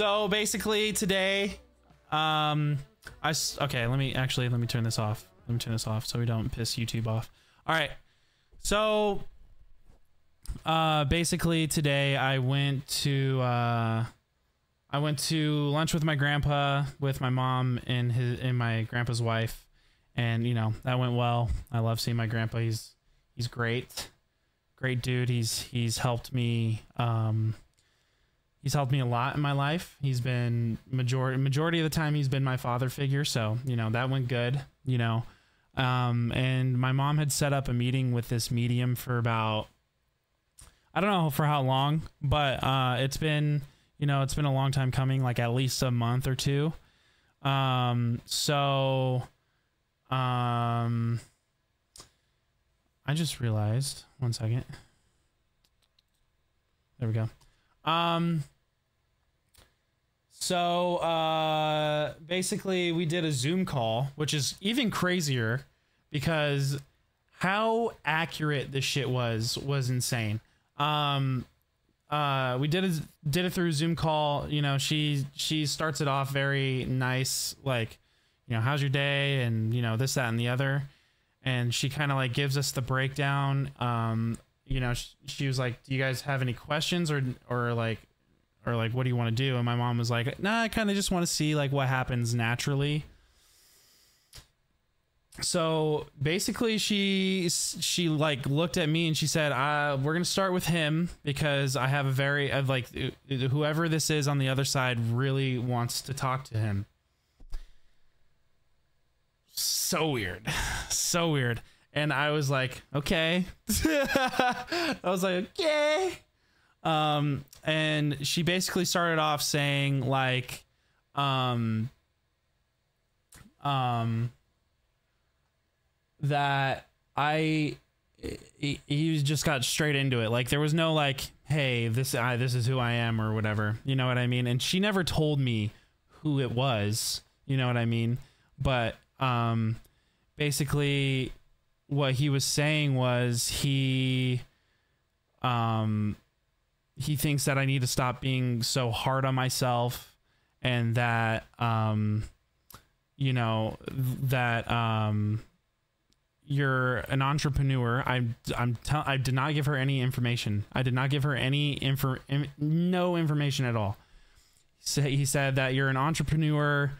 So basically today, um, I okay. Let me actually let me turn this off. Let me turn this off so we don't piss YouTube off. All right. So, uh, basically today I went to uh, I went to lunch with my grandpa, with my mom and his and my grandpa's wife, and you know that went well. I love seeing my grandpa. He's he's great, great dude. He's he's helped me. Um, he's helped me a lot in my life. He's been majority majority of the time he's been my father figure. So you know that went good. You know, um, and my mom had set up a meeting with this medium for about I don't know for how long, but uh, it's been you know it's been a long time coming, like at least a month or two. Um, so um, I just realized one second. There we go. Um so uh basically we did a Zoom call, which is even crazier because how accurate this shit was was insane. Um uh we did it did it through Zoom call, you know, she she starts it off very nice like, you know, how's your day? And you know, this that and the other. And she kind of like gives us the breakdown. Um you know, she, she was like, "Do you guys have any questions or or like or like what do you want to do?" And my mom was like, "Nah, I kind of just want to see like what happens naturally." So basically, she she like looked at me and she said, uh, "We're gonna start with him because I have a very I've like whoever this is on the other side really wants to talk to him." So weird, so weird and I was like, okay. I was like, okay. Um, and she basically started off saying like, um, um, that I he, just got straight into it. Like there was no like, hey, this I this is who I am or whatever. You know what I mean? And she never told me who it was. You know what I mean? But um, basically what he was saying was he um he thinks that I need to stop being so hard on myself and that um you know that um you're an entrepreneur. I'm I'm tell, I did not give her any information. I did not give her any info no information at all. So he said that you're an entrepreneur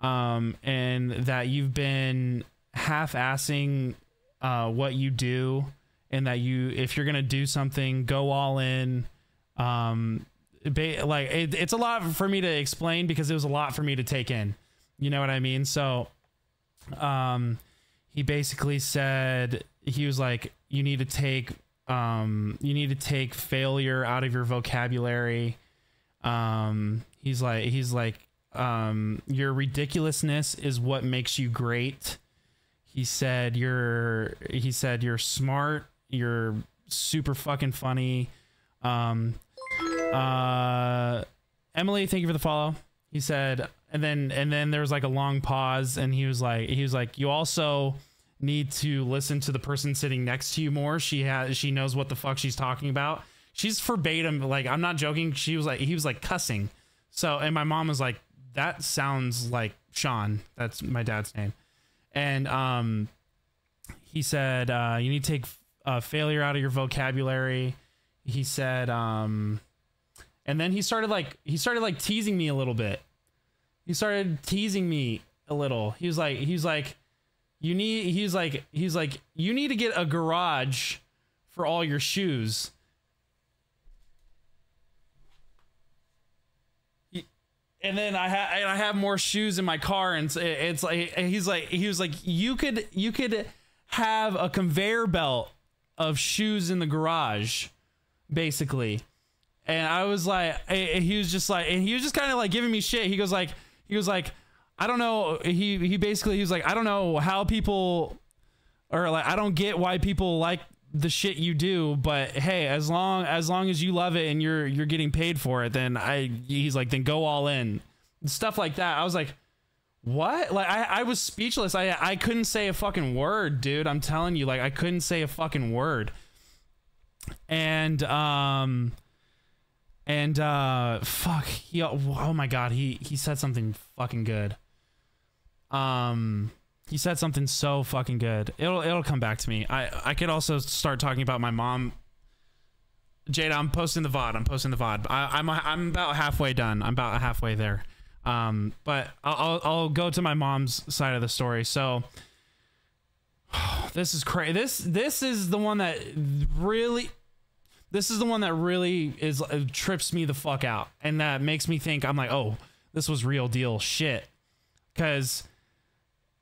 um and that you've been half-assing uh, what you do and that you if you're gonna do something go all in um like it, it's a lot for me to explain because it was a lot for me to take in. You know what i mean? So um he basically said he was like you need to take um you need to take failure out of your vocabulary. Um he's like he's like um your ridiculousness is what makes you great. He said you're he said you're smart you're super fucking funny. Um uh emily thank you for the follow. He said and then and then there was like a long pause and he was like he was like you also need to listen to the person sitting next to you more. She has she knows what the fuck she's talking about. She's verbatim like i'm not joking. She was like he was like cussing. So and my mom was like that sounds like sean. That's my dad's name. And um he said uh you need to take uh, failure out of your vocabulary. He said um and then he started like he started like teasing me a little bit. He started teasing me a little. He was like he was like you need he's like he's like you need to get a garage for all your shoes. And then I have I have more shoes in my car, and it's like he's like he was like you could you could have a conveyor belt of shoes in the garage, basically. And I was like, he was just like, and he was just kind of like giving me shit. He goes like, he was like, I don't know. He he basically he was like, I don't know how people, or like I don't get why people like the shit you do but hey as long as long as you love it and you're you're getting paid for it then i he's like then go all in. Stuff like that. I was like what? Like i i was speechless. I i couldn't say a fucking word dude. I'm telling you like i couldn't say a fucking word. And um and uh fuck he oh my god he he said something fucking good. Um he said something so fucking good. It'll it'll come back to me. I i could also start talking about my mom. Jada i'm posting the vod i'm posting the vod I, i'm i'm about halfway done. I'm about halfway there. Um but i'll i'll, I'll go to my mom's side of the story. So this is crazy this this is the one that really this is the one that really is uh, trips me the fuck out. And that makes me think i'm like oh this was real deal shit. Because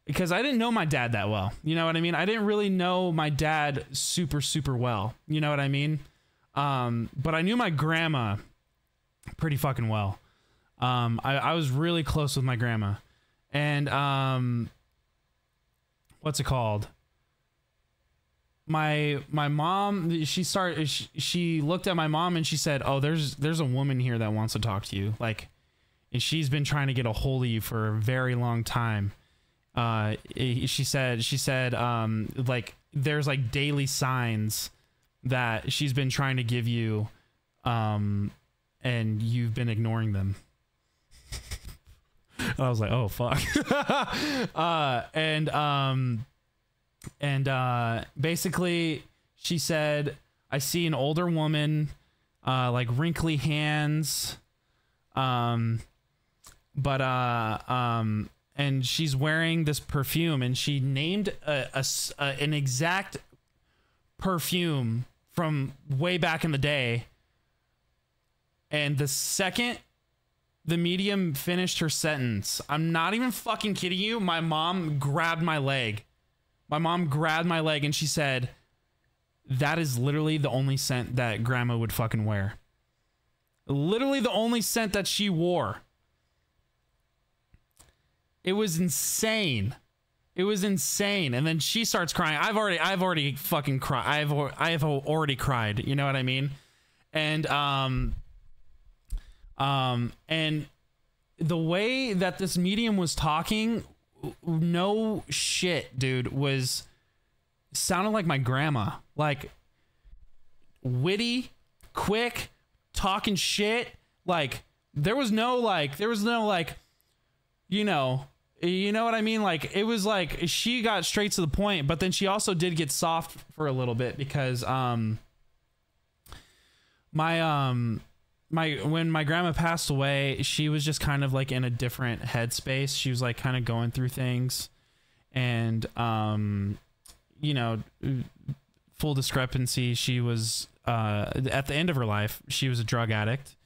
because i didn't know my dad that well. You know what i mean? I didn't really know my dad super super well. You know what i mean? Um but i knew my grandma pretty fucking well. Um i, I was really close with my grandma. And um what's it called my my mom she started she, she looked at my mom and she said oh there's there's a woman here that wants to talk to you. Like and she's been trying to get a hold of you for a very long time. Uh eh, she said she said um like there's like daily signs that she's been trying to give you um and you've been ignoring them. I was like oh fuck. Uh and um and uh, basically she said, "I see an older woman, uh, like wrinkly hands, um, but uh, um, and she's wearing this perfume, and she named a, a, a an exact perfume from way back in the day." And the second the medium finished her sentence, I'm not even fucking kidding you. My mom grabbed my leg my mom grabbed my leg and she said, That is literally the only scent that grandma would fucking wear. Literally the only scent that she wore. It was insane. It was insane. And then she starts crying. I've already I've already fucking cried. I've I've already cried. You know what I mean? And um um and the way that this medium was talking no shit, dude, was sounded like my grandma. Like witty, quick, talking shit. Like there was no like there was no like you know, you know what I mean? Like it was like she got straight to the point, but then she also did get soft for a little bit because um my um my when my grandma passed away, she was just kind of like in a different headspace. She was like kind of going through things, and um, you know, full discrepancy. She was uh, at the end of her life. She was a drug addict,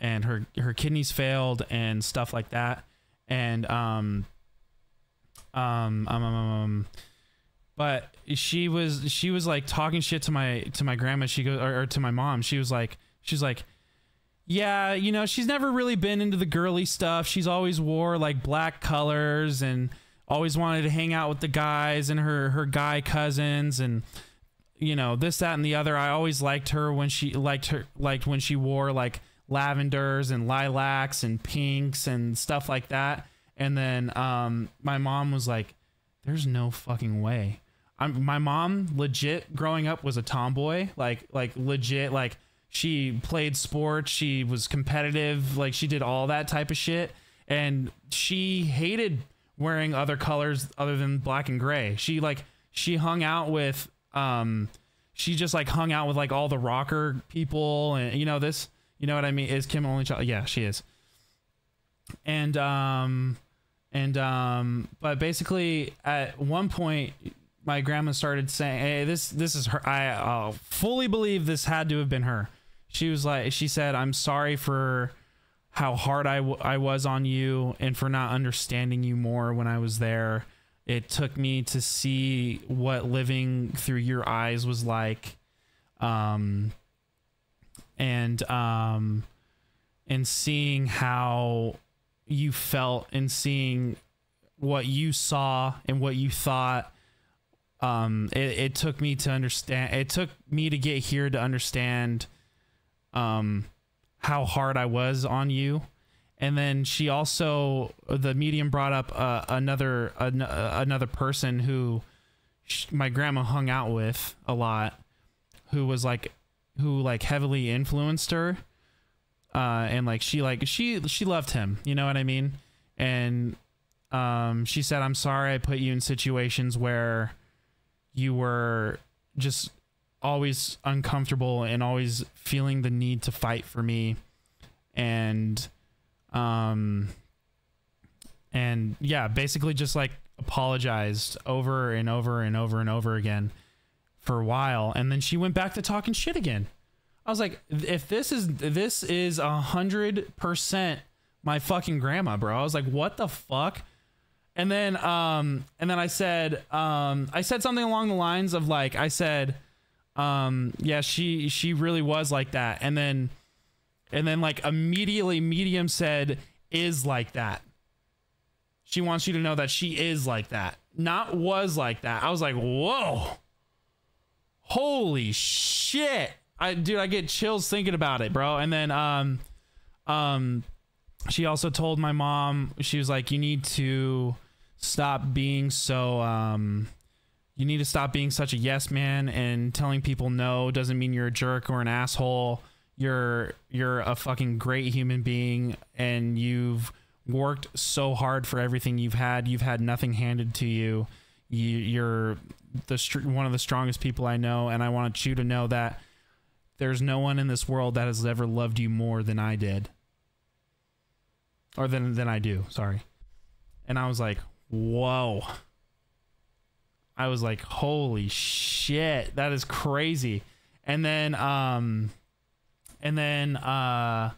and her her kidneys failed and stuff like that. And um, um, um, um, um but she was she was like talking shit to my to my grandma. She goes or, or to my mom. She was like she's like yeah, you know, she's never really been into the girly stuff. She's always wore like black colors and always wanted to hang out with the guys and her her guy cousins and you know, this that and the other. I always liked her when she liked her liked when she wore like lavenders and lilacs and pinks and stuff like that. And then um my mom was like there's no fucking way. I'm my mom legit growing up was a tomboy, like like legit like she played sports. She was competitive. Like she did all that type of shit. And she hated wearing other colors other than black and gray. She like she hung out with um she just like hung out with like all the rocker people and you know this you know what I mean is Kim only child yeah she is and um and um but basically at one point my grandma started saying hey this this is her I uh, fully believe this had to have been her she was like she said i'm sorry for how hard I, w- I was on you and for not understanding you more when i was there. It took me to see what living through your eyes was like um and um and seeing how you felt and seeing what you saw and what you thought um it, it took me to understand it took me to get here to understand um, how hard I was on you. And then she also, the medium brought up uh, another an, uh, another person who sh- my grandma hung out with a lot, who was like, who like heavily influenced her, uh, and like she like she she loved him. You know what I mean? And um, she said, "I'm sorry I put you in situations where you were just always uncomfortable and always feeling the need to fight for me." And um and yeah, basically just like apologized over and over and over and over again for a while and then she went back to talking shit again. I was like, if this is this is a hundred percent my fucking grandma, bro. I was like, what the fuck? And then um and then I said um I said something along the lines of like I said um yeah she she really was like that and then and then like immediately medium said is like that. She wants you to know that she is like that, not was like that. I was like, "Whoa. Holy shit." I dude, I get chills thinking about it, bro. And then um um she also told my mom she was like you need to stop being so um you need to stop being such a yes man and telling people no doesn't mean you're a jerk or an asshole. You're you're a fucking great human being and you've worked so hard for everything you've had. You've had nothing handed to you, you you're the one of the strongest people I know and I want you to know that there's no one in this world that has ever loved you more than I did. Or than than I do sorry. And I was like whoa I was like holy shit that is crazy. And then um and then uh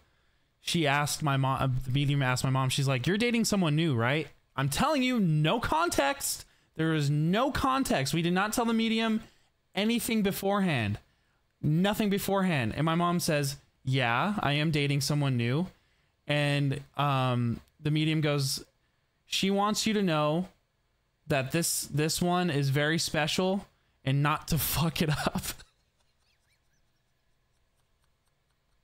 she asked my mom the medium asked my mom she's like you're dating someone new right? I'm telling you no context. There is no context. We did not tell the medium anything beforehand. Nothing beforehand. And my mom says yeah i am dating someone new. And um the medium goes she wants you to know that this this one is very special and not to fuck it up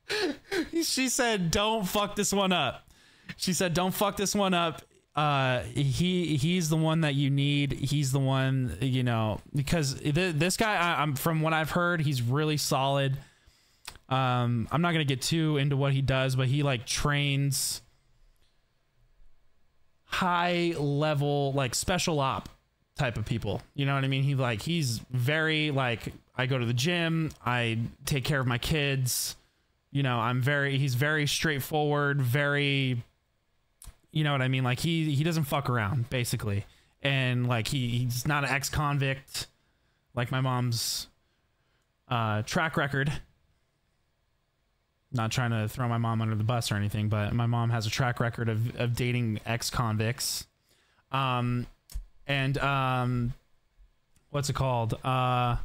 she said, "Don't fuck this one up." She said, "Don't fuck this one up." Uh, he he's the one that you need. He's the one you know because th- this guy, I, I'm from what I've heard, he's really solid. Um, I'm not gonna get too into what he does, but he like trains high level like special op type of people. You know what I mean? He like he's very like I go to the gym, I take care of my kids you know, I'm very he's very straightforward, very you know what I mean? Like he he doesn't fuck around basically. And like he he's not an ex-convict like my mom's uh track record. Not trying to throw my mom under the bus or anything, but my mom has a track record of of dating ex-convicts. Um and um what's it called? Uh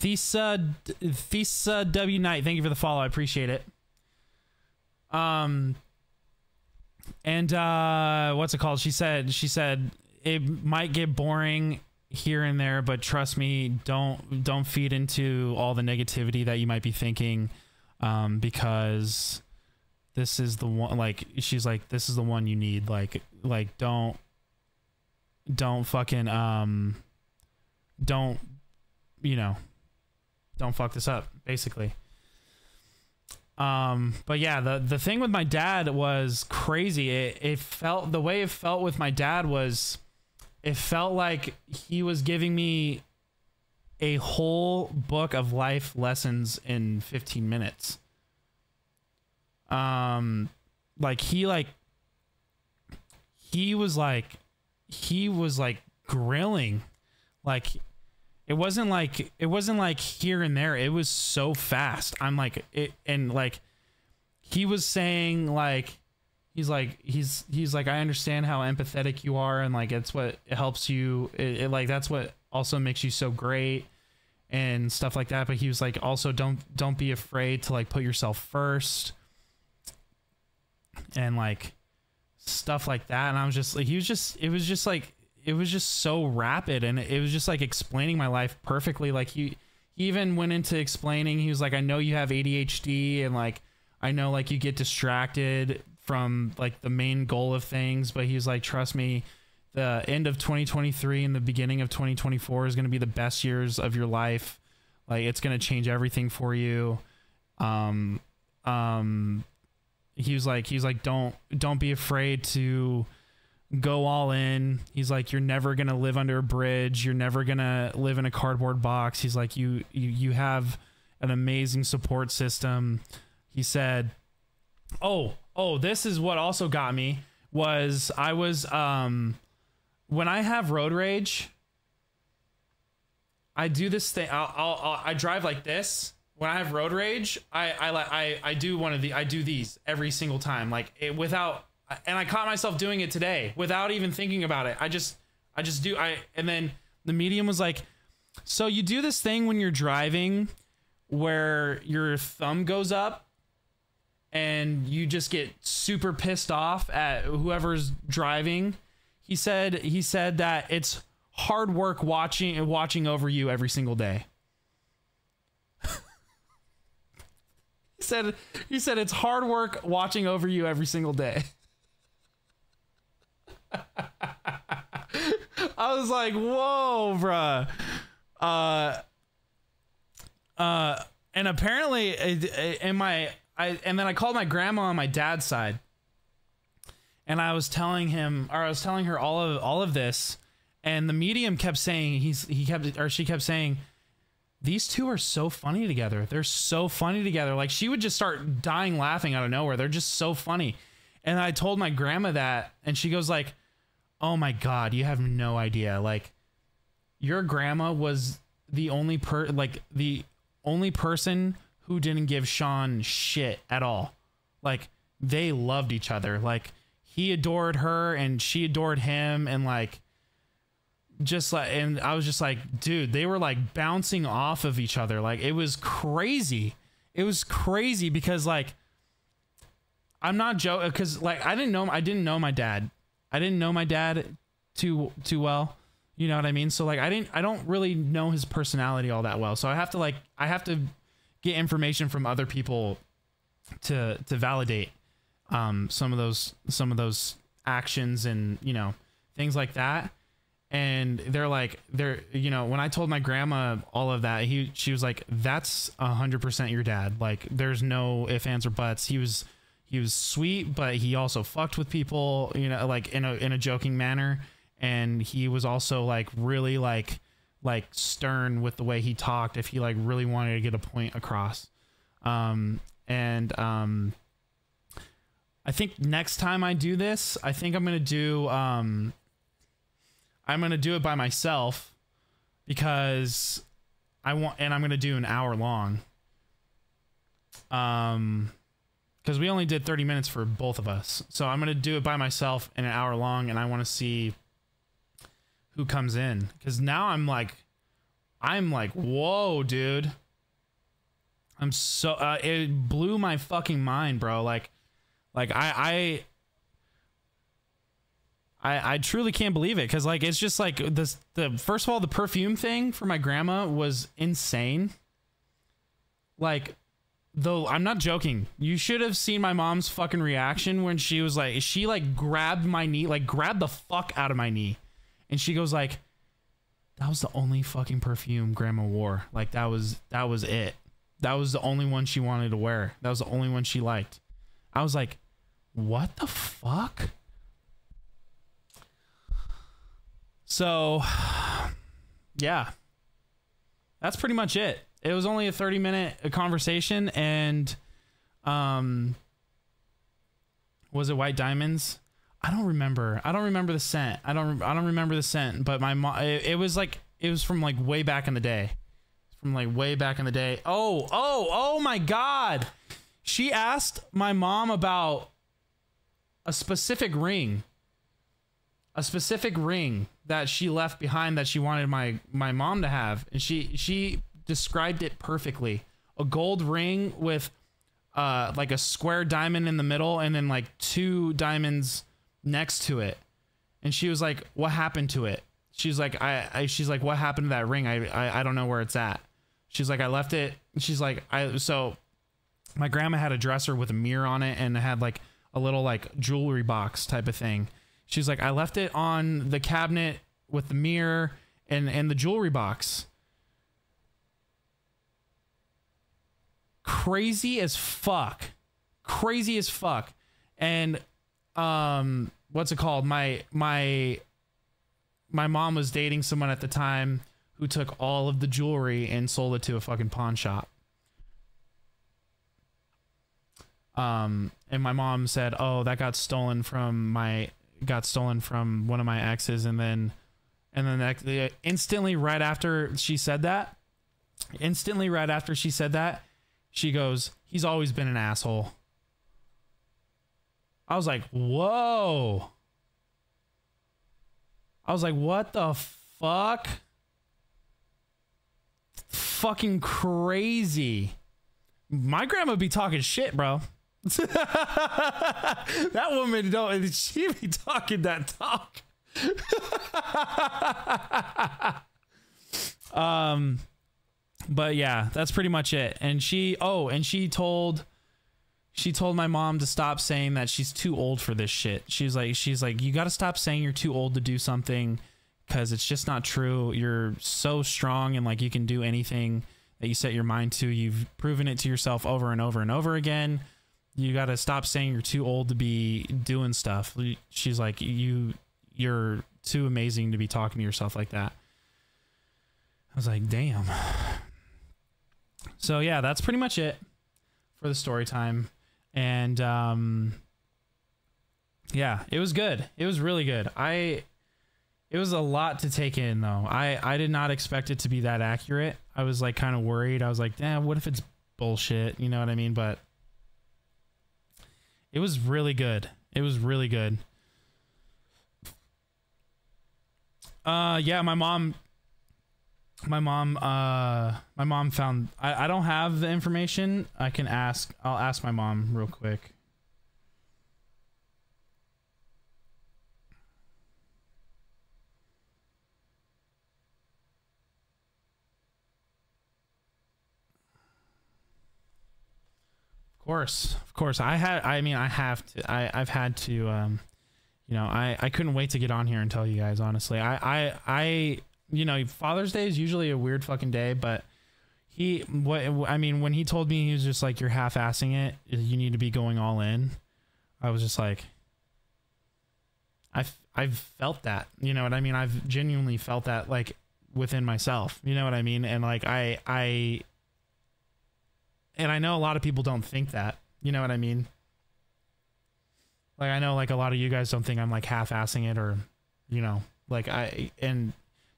Thesa W Knight, thank you for the follow. I appreciate it. Um and uh what's it called? She said she said it might get boring here and there, but trust me, don't don't feed into all the negativity that you might be thinking um because this is the one like she's like this is the one you need like like don't don't fucking um don't you know don't fuck this up, basically. Um, but yeah, the the thing with my dad was crazy. It it felt the way it felt with my dad was it felt like he was giving me a whole book of life lessons in 15 minutes. Um like he like he was like he was like grilling like it wasn't like it wasn't like here and there. It was so fast. I'm like it and like he was saying like he's like he's he's like I understand how empathetic you are and like it's what helps you. It, it like that's what also makes you so great and stuff like that. But he was like also don't don't be afraid to like put yourself first and like stuff like that. And I was just like he was just it was just like it was just so rapid and it was just like explaining my life perfectly. Like he, he even went into explaining he was like i know you have adhd and like i know like you get distracted from like the main goal of things but he's like trust me the end of 2023 and the beginning of 2024 is going to be the best years of your life like it's going to change everything for you um um he was like he's like don't don't be afraid to go all in. He's like you're never going to live under a bridge. You're never going to live in a cardboard box. He's like you you you have an amazing support system. He said, "Oh, oh, this is what also got me was I was um when I have road rage, I do this thing. I'll, I'll, I'll I drive like this. When I have road rage, I I I I do one of the I do these every single time, like it, without. And I caught myself doing it today without even thinking about it. I just I just do I and then the medium was like, so you do this thing when you're driving, where your thumb goes up and you just get super pissed off at whoever's driving. He said he said that it's hard work watching watching over you every single day. he said he said it's hard work watching over you every single day. I was like, "Whoa, bruh." Uh uh and apparently in my I and then I called my grandma on my dad's side. And I was telling him or I was telling her all of all of this and the medium kept saying he's he kept or she kept saying these two are so funny together. They're so funny together. Like she would just start dying laughing out of nowhere. They're just so funny. And I told my grandma that and she goes like, "Oh my god, you have no idea. Like your grandma was the only per like the only person who didn't give Sean shit at all. Like they loved each other. Like he adored her and she adored him and like just like and I was just like, dude, they were like bouncing off of each other. Like it was crazy. It was crazy because like I'm not joking because like I didn't know I didn't know my dad. I didn't know my dad too too well. You know what I mean? So like I didn't I don't really know his personality all that well. So I have to like I have to get information from other people to to validate um some of those some of those actions and you know things like that. And they're like they're you know when i told my grandma all of that he she was like that's a hundred percent your dad. Like there's no ifs ands or buts. He was he was sweet but he also fucked with people you know like in a in a joking manner. And he was also like really like like stern with the way he talked if he like really wanted to get a point across um and um i think next time i do this i think i'm gonna do um I'm gonna do it by myself because I want, and I'm gonna do an hour long. Um, because we only did 30 minutes for both of us, so I'm gonna do it by myself in an hour long, and I want to see who comes in. Because now I'm like, I'm like, whoa, dude. I'm so uh, it blew my fucking mind, bro. Like, like I I I, I truly can't believe it. Because like it's just like this the first of all the perfume thing for my grandma was insane. Like though i'm not joking. You should have seen my mom's fucking reaction when she was like she like grabbed my knee like grabbed the fuck out of my knee and she goes like that was the only fucking perfume grandma wore. Like that was that was it. That was the only one she wanted to wear. That was the only one she liked. I was like what the fuck? So, yeah, that's pretty much it. It was only a 30 minute conversation and, um, was it white diamonds? I don't remember. I don't remember the scent. I don't. I don't remember the scent. But my mom. It, it, was like it was from like way back in the day. From like way back in the day. Oh, oh, oh my God! She asked my mom about a specific ring. A specific ring that she left behind that she wanted my my mom to have and she she described it perfectly a gold ring with uh like a square diamond in the middle and then like two diamonds next to it and she was like what happened to it she's like i, I she's like what happened to that ring I, I i don't know where it's at she's like i left it she's like i so my grandma had a dresser with a mirror on it and it had like a little like jewelry box type of thing She's like, I left it on the cabinet with the mirror and and the jewelry box. crazy as fuck. Crazy as fuck. And um what's it called? My my my mom was dating someone at the time who took all of the jewelry and sold it to a fucking pawn shop. Um, and my mom said, "Oh, that got stolen from my got stolen from one of my exes," and then, and then instantly right after she said that, instantly right after she said that, she goes, "He's always been an asshole." I was like, "Whoa." I was like, "What the fuck?" Fucking crazy. My grandma be talking shit, bro. that woman don't she be talking that talk. um but yeah, that's pretty much it. And she oh, and she told she told my mom to stop saying that she's too old for this shit. She's like she's like you got to stop saying you're too old to do something cuz it's just not true. You're so strong and like you can do anything that you set your mind to. You've proven it to yourself over and over and over again you got to stop saying you're too old to be doing stuff. She's like, you, you're too amazing to be talking to yourself like that. I was like, damn. So yeah, that's pretty much it for the story time. And, um, yeah, it was good. It was really good. I, it was a lot to take in though. I, I did not expect it to be that accurate. I was like kind of worried. I was like, damn, what if it's bullshit? You know what I mean? But it was really good. It was really good. Uh yeah, my mom my mom uh my mom found I, I don't have the information. I can ask I'll ask my mom real quick. Of course, of course. I had. I mean, I have to. I I've had to. Um, you know, I I couldn't wait to get on here and tell you guys. Honestly, I I I. You know, Father's Day is usually a weird fucking day, but he what I mean when he told me he was just like you're half-assing it. You need to be going all in. I was just like. I've I've felt that. You know what I mean? I've genuinely felt that like within myself. You know what I mean? And like I I and I know a lot of people don't think that. You know what I mean? Like I know like a lot of you guys don't think I'm like half-assing it or you know, like I and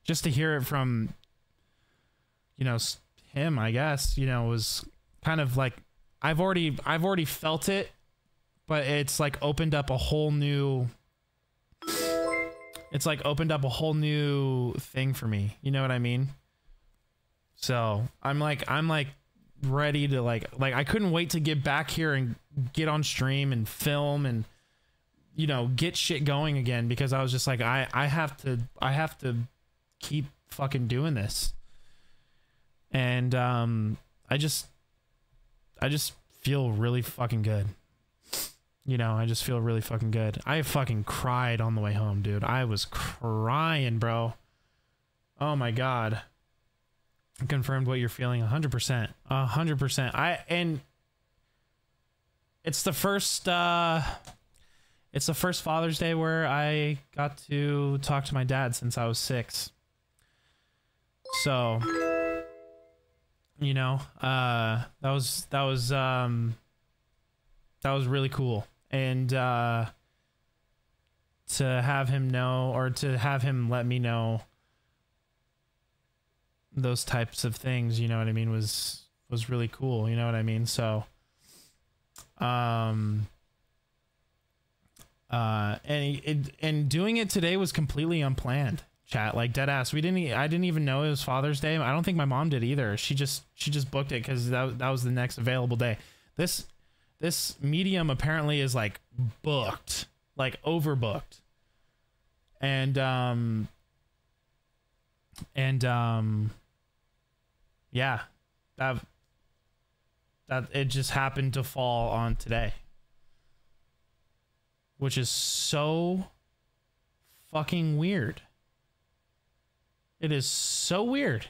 just to hear it from you know him, I guess, you know, was kind of like I've already I've already felt it, but it's like opened up a whole new it's like opened up a whole new thing for me. You know what I mean? So, I'm like I'm like ready to like like I couldn't wait to get back here and get on stream and film and you know get shit going again because I was just like I I have to I have to keep fucking doing this. And um I just I just feel really fucking good. You know, I just feel really fucking good. I fucking cried on the way home, dude. I was crying, bro. Oh my god confirmed what you're feeling 100% 100% i and it's the first uh it's the first father's day where i got to talk to my dad since i was six so you know uh that was that was um that was really cool and uh to have him know or to have him let me know those types of things, you know what I mean, was was really cool, you know what I mean? So um uh and it, and doing it today was completely unplanned chat like dead ass. We didn't i didn't even know it was father's day. I don't think my mom did either. She just she just booked it because that, that was the next available day. This this medium apparently is like booked like overbooked. And um and um yeah, that that it just happened to fall on today, which is so fucking weird. It is so weird.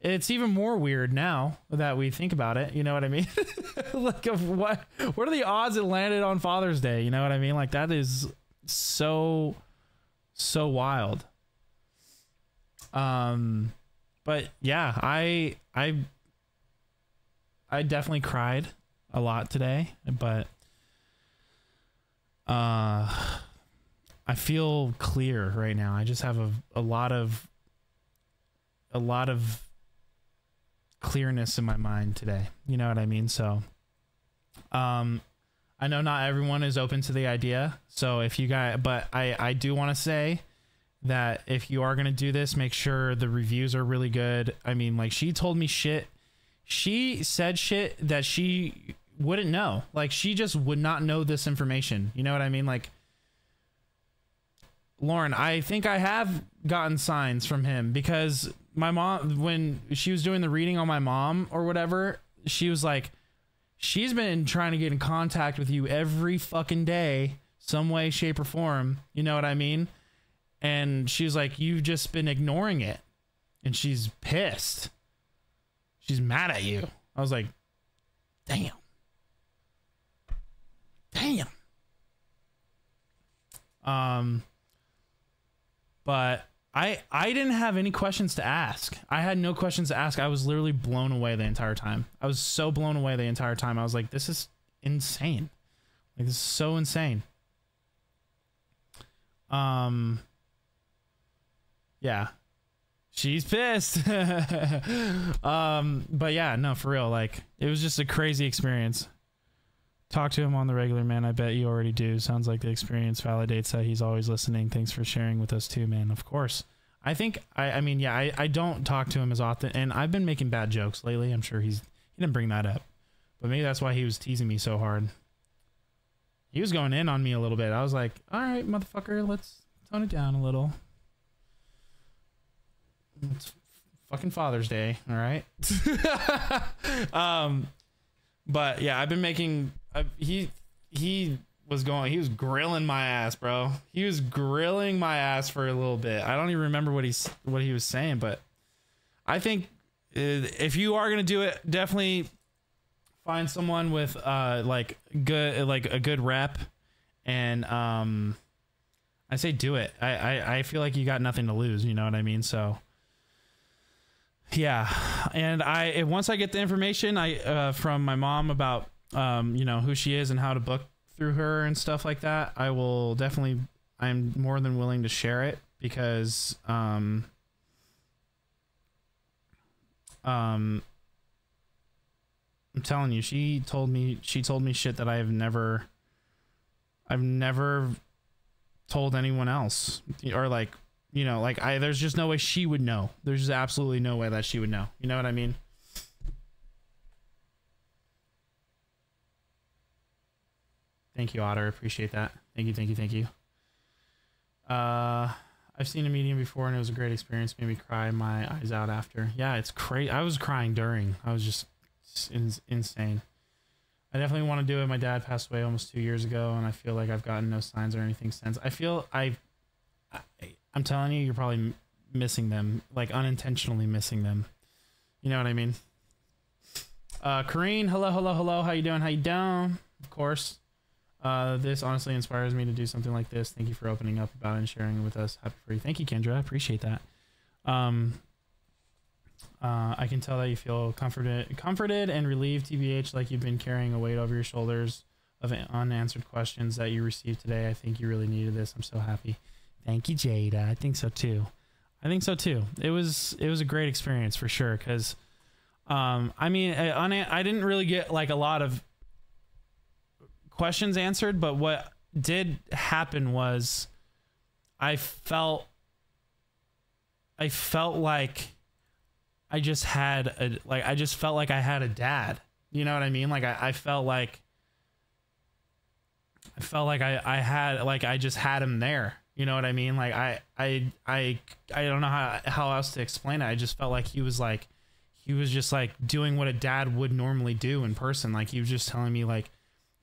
it's even more weird now that we think about it. You know what I mean? like, of what? What are the odds it landed on Father's Day? You know what I mean? Like that is so, so wild. Um, but yeah, I I I definitely cried a lot today, but uh I feel clear right now. I just have a, a lot of a lot of clearness in my mind today. You know what I mean? So um I know not everyone is open to the idea. So if you guys but I I do want to say that if you are going to do this, make sure the reviews are really good. I mean, like she told me shit. She said shit that she wouldn't know. Like she just would not know this information. You know what I mean? Like Lauren, I think I have gotten signs from him because my mom when she was doing the reading on my mom or whatever, she was like she's been trying to get in contact with you every fucking day some way shape or form. You know what I mean? And she's like, You've just been ignoring it. And she's pissed. She's mad at you. I was like, Damn. Damn. Um, but I I didn't have any questions to ask. I had no questions to ask. I was literally blown away the entire time. I was so blown away the entire time. I was like, this is insane. Like this is so insane. Um yeah she's pissed um but yeah no for real like it was just a crazy experience talk to him on the regular man. I bet you already do. Sounds like the experience validates that he's always listening. Thanks for sharing with us too man. Of course. I think i i mean yeah i i don't talk to him as often and i've been making bad jokes lately. I'm sure he's he didn't bring that up but maybe that's why he was teasing me so hard. He was going in on me a little bit. I was like all right motherfucker let's tone it down a little. It's fucking Father's Day, all right. um, but yeah, I've been making. I, he he was going. He was grilling my ass, bro. He was grilling my ass for a little bit. I don't even remember what he's what he was saying, but I think uh, if you are gonna do it, definitely find someone with uh like good like a good rep and um I say do it. I, I I feel like you got nothing to lose, you know what I mean? So yeah, and I once I get the information I uh, from my mom about um, you know who she is and how to book through her and stuff like that, I will definitely. I'm more than willing to share it because um, um, I'm telling you, she told me she told me shit that I've never, I've never told anyone else or like you know, like I there's just no way she would know. There's just absolutely no way that she would know. You know what I mean? Thank you, Otter. Appreciate that. Thank you, thank you, thank you. Uh I've seen a medium before and it was a great experience. Made me cry my eyes out after. Yeah, it's crazy. I was crying during. I was just in- insane. I definitely want to do it. My dad passed away almost two years ago, and I feel like I've gotten no signs or anything since. I feel I, I I'm telling you, you're probably missing them, like unintentionally missing them. You know what I mean? Uh, Kareen, hello, hello, hello. How you doing? How you doing? Of course. Uh, this honestly inspires me to do something like this. Thank you for opening up about and sharing with us. Happy free. Thank you, Kendra. I appreciate that. Um, uh, I can tell that you feel comforted, comforted and relieved, TBH, like you've been carrying a weight over your shoulders of unanswered questions that you received today. I think you really needed this. I'm so happy. Thank you, Jada. I think so too. I think so too. It was it was a great experience for sure because, um, I mean, I, I didn't really get like a lot of questions answered, but what did happen was, I felt, I felt like, I just had a like I just felt like I had a dad. You know what I mean? Like I, I felt like I felt like I, I had like I just had him there you know what I mean? Like I I I I don't know how how else to explain it. I just felt like he was like he was just like doing what a dad would normally do in person. Like he was just telling me like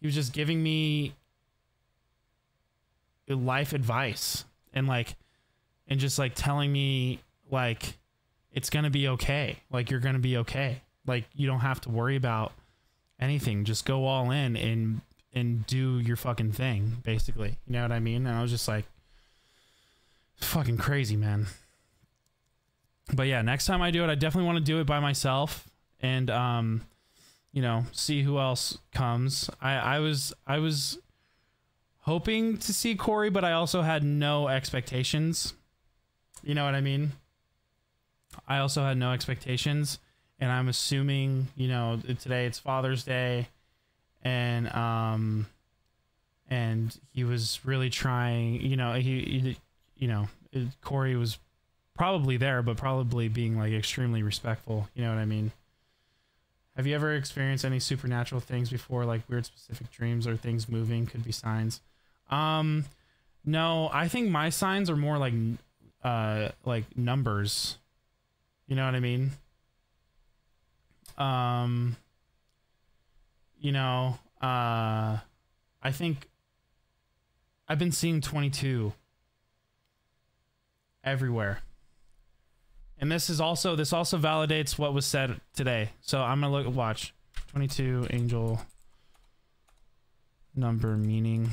he was just giving me life advice and like and just like telling me like it's gonna be okay. Like you're gonna be okay. Like you don't have to worry about anything. Just go all in and and do your fucking thing, basically. You know what I mean? And I was just like, fucking crazy, man. But yeah, next time I do it, I definitely want to do it by myself and um, you know, see who else comes. I I was I was hoping to see Corey, but I also had no expectations. You know what I mean? I also had no expectations, and I'm assuming, you know, today it's Father's Day, and um, and he was really trying. You know, he, he you know, Corey was probably there, but probably being like extremely respectful. You know what I mean? Have you ever experienced any supernatural things before, like weird specific dreams or things moving could be signs? Um, no, I think my signs are more like, uh, like numbers. You know what I mean? Um, you know, uh, I think I've been seeing 22 everywhere. And this is also this also validates what was said today. So I'm gonna look watch 22 angel number meaning.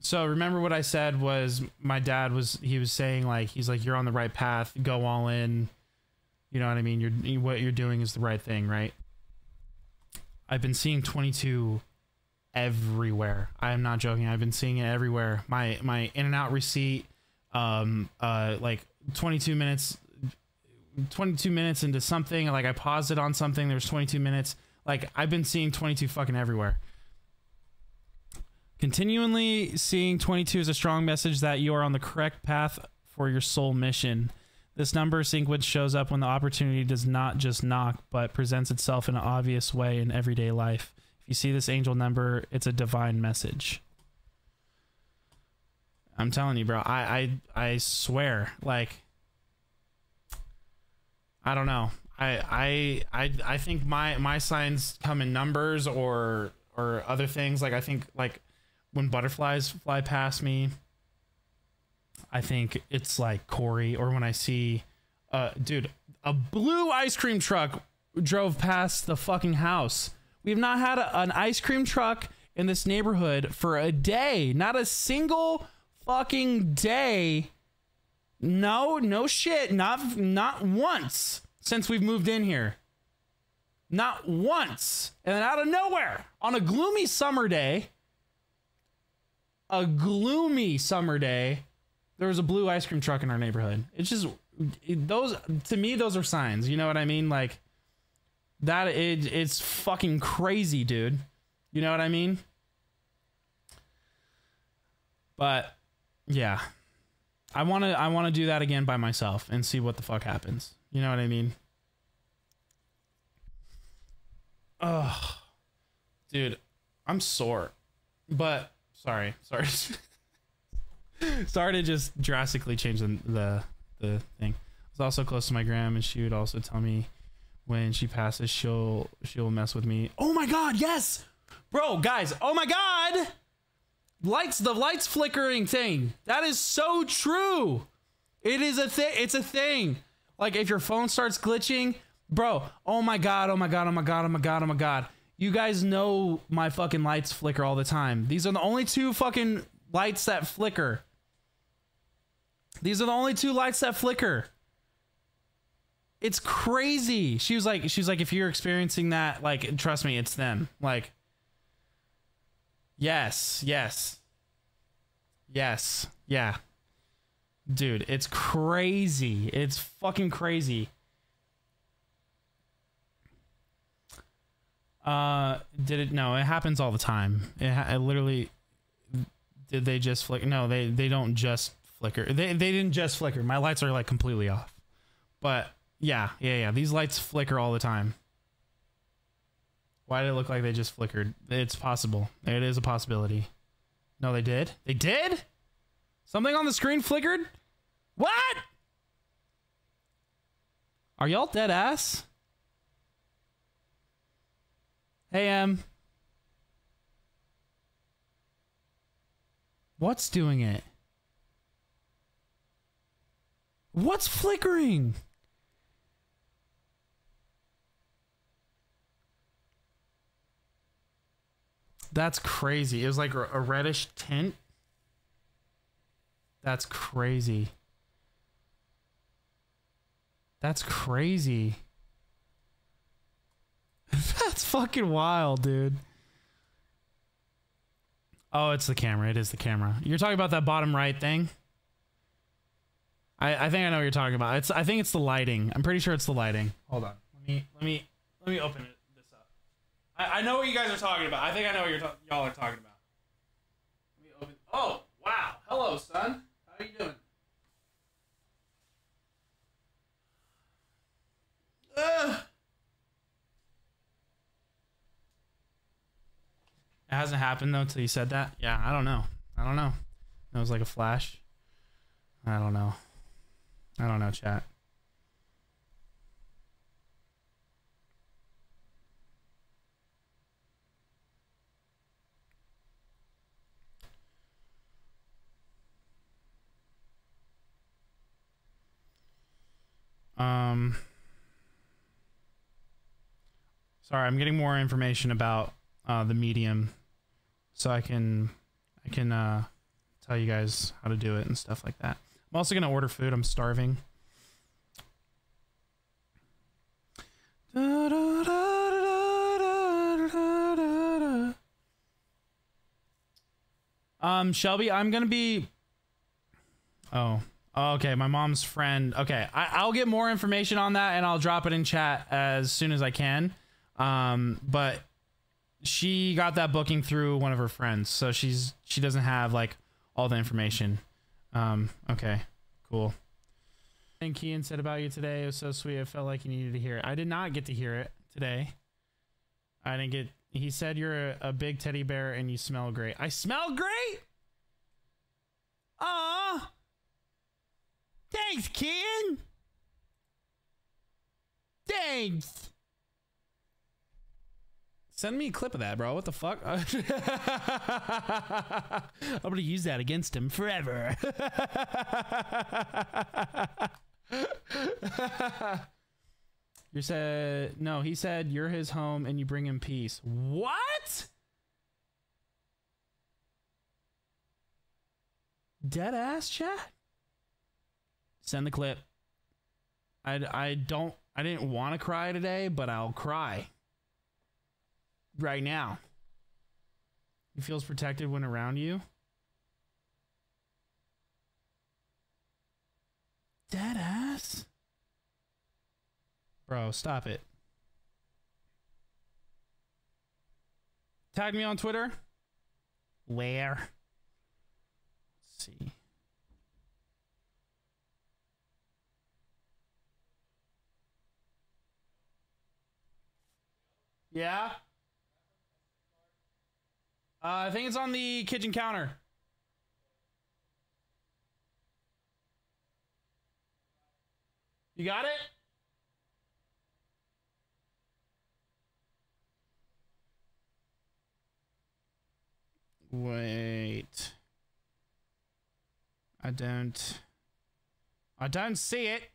So remember what I said was my dad was he was saying like he's like you're on the right path, go all in. You know what I mean? You're what you're doing is the right thing, right? I've been seeing 22 everywhere. I am not joking. I've been seeing it everywhere. My my in and out receipt um uh like 22 minutes 22 minutes into something like I paused it on something there's 22 minutes like I've been seeing 22 fucking everywhere. Continually seeing 22 is a strong message that you are on the correct path for your soul mission. This number sequence shows up when the opportunity does not just knock, but presents itself in an obvious way in everyday life. If you see this angel number, it's a divine message. I'm telling you, bro. I I I swear, like I don't know. I I I I think my my signs come in numbers or or other things. Like I think like when butterflies fly past me, I think it's like Corey. Or when I see, uh, dude, a blue ice cream truck drove past the fucking house. We've not had a, an ice cream truck in this neighborhood for a day. Not a single fucking day. No, no shit. Not not once since we've moved in here. Not once. And then out of nowhere, on a gloomy summer day, a gloomy summer day, there was a blue ice cream truck in our neighborhood. It's just those to me those are signs. You know what I mean? Like that it, it's fucking crazy, dude. You know what I mean? But yeah. I want to I want to do that again by myself and see what the fuck happens. You know what I mean? Ugh. Dude, I'm sore. But sorry, sorry. sorry to just drastically change the, the the thing. I was also close to my gram and she would also tell me when she passes she'll she'll mess with me. Oh my god, yes! Bro, guys, oh my god! lights the lights flickering thing. That is so true. It is a thing it's a thing. Like if your phone starts glitching bro oh my god oh my god oh my god oh my god oh my god. You guys know my fucking lights flicker all the time. These are the only two fucking lights that flicker. These are the only two lights that flicker it's crazy she was like she was like if you're experiencing that like trust me it's them like Yes, yes. Yes. Yeah. Dude, it's crazy. It's fucking crazy. Uh, did it? No, it happens all the time. It, ha- it literally. Did they just flicker? No, they they don't just flicker. They they didn't just flicker. My lights are like completely off. But yeah, yeah, yeah. These lights flicker all the time. Why did it look like they just flickered? It's possible. It is a possibility. No, they did. They did? Something on the screen flickered? What? Are y'all dead ass? Hey, M. What's doing it? What's flickering? That's crazy. It was like a reddish tint. That's crazy. That's crazy. That's fucking wild, dude. Oh, it's the camera. It is the camera. You're talking about that bottom right thing? I, I think I know what you're talking about. It's I think it's the lighting. I'm pretty sure it's the lighting. Hold on. Let me let me let me open it. I, I know what you guys are talking about. I think I know what you're y'all are talking about. Open. Oh wow! Hello, son. How are you doing? Ugh. It hasn't happened though until you said that. Yeah, I don't know. I don't know. It was like a flash. I don't know. I don't know, chat. Um Sorry, I'm getting more information about uh, the medium so I can I can uh, tell you guys how to do it and stuff like that. I'm also gonna order food. I'm starving. Da, da, da. Um, Shelby, I'm gonna be. Oh, okay. My mom's friend. Okay, I, I'll get more information on that and I'll drop it in chat as soon as I can. Um, but she got that booking through one of her friends, so she's she doesn't have like all the information. Um, okay, cool. And Kian said about you today it was so sweet. I felt like you needed to hear it. I did not get to hear it today. I didn't get. He said you're a, a big teddy bear and you smell great. I smell great. Ah, thanks, Kian. Thanks. Send me a clip of that, bro. What the fuck? I'm gonna use that against him forever. you said no. He said you're his home and you bring him peace. What? Dead ass chat. Send the clip. I I don't. I didn't want to cry today, but I'll cry right now. He feels protected when around you. Dead ass? Bro, stop it. Tag me on Twitter. Where? Let's see. Yeah? Uh, I think it's on the kitchen counter. You got it? Wait. I don't... I don't see it.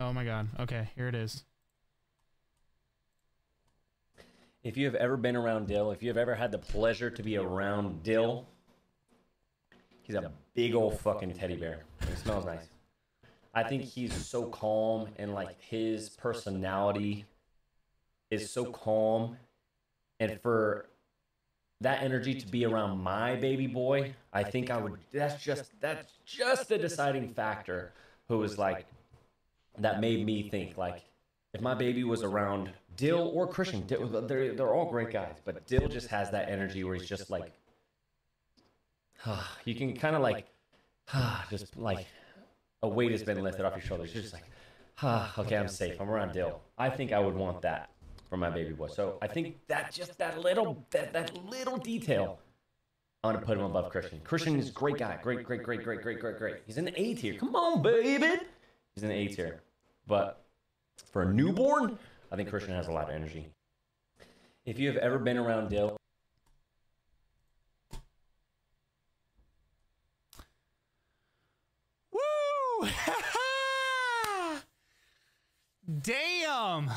Oh my god. Okay, here it is. If you have ever been around Dyl, if you have ever had the pleasure to be around Dyl, he's a big old fucking teddy bear. He smells nice. I think he's so calm and like his personality is so calm. And for that energy to be around my baby boy, I think I would that's just that's just a deciding factor who is like that made me think like if my baby was around Dyl or Christian, Dyl, they're they're all great guys, but Dyl just has that energy where he's just like you can kind of like just like a weight has been lifted off your shoulders. You're just like, ah, okay, I'm safe. I'm around Dyl. I think I would want that for my baby boy. So I think that just that little that that little detail. I'm gonna put him above Christian. Christian is a great guy. Great, great, great, great, great, great, great. He's an A tier. Come on, baby. He's an A tier. But for a newborn, I think Christian has a lot of energy. If you have ever been around Dyl, Woo! Damn.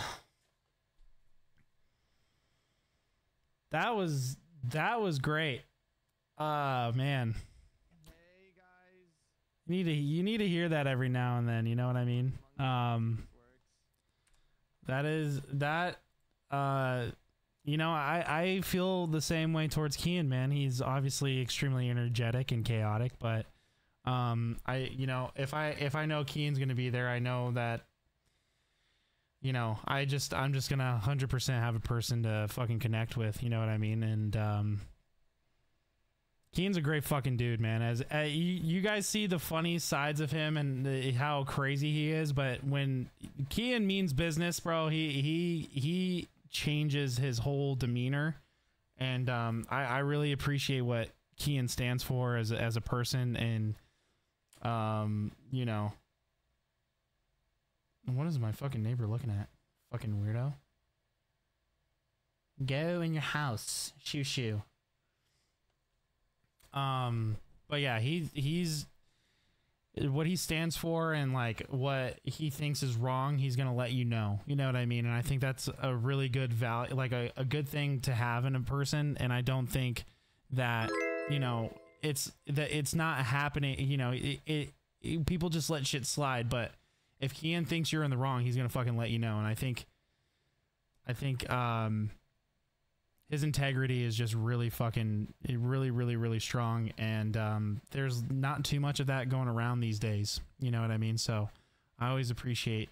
That was that was great. Ah man. Hey guys, You need to you need to hear that every now and then, you know what I mean? Um that is that uh you know, I I feel the same way towards Kian, man. He's obviously extremely energetic and chaotic, but um I you know, if I if I know Kian's going to be there, I know that you know, I just I'm just to 100% have a person to fucking connect with, you know what I mean? And um Kian's a great fucking dude, man. As uh, you, you guys see the funny sides of him and the, how crazy he is, but when Kian means business, bro, he he he changes his whole demeanor, and um, I, I really appreciate what Kian stands for as as a person, and um, you know, what is my fucking neighbor looking at? Fucking weirdo. Go in your house, shoo shoo. Um, but yeah, he he's what he stands for and like what he thinks is wrong, he's gonna let you know. You know what I mean? And I think that's a really good value, like a, a good thing to have in a person. And I don't think that you know it's that it's not happening. You know, it, it, it people just let shit slide. But if Kian thinks you're in the wrong, he's gonna fucking let you know. And I think, I think, um, his integrity is just really fucking really really really strong. And um, there's not too much of that going around these days. You know what i mean? So i always appreciate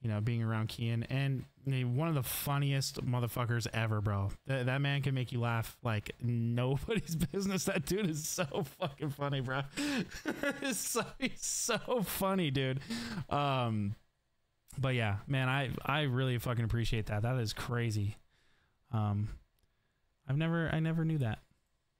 you know being around Kian and mean, one of the funniest motherfuckers ever bro. Th- that man can make you laugh like nobody's business. That dude is so fucking funny bro. He's, so, he's so funny dude. Um but yeah man i i really fucking appreciate that. That is crazy. Um I've never I never knew that.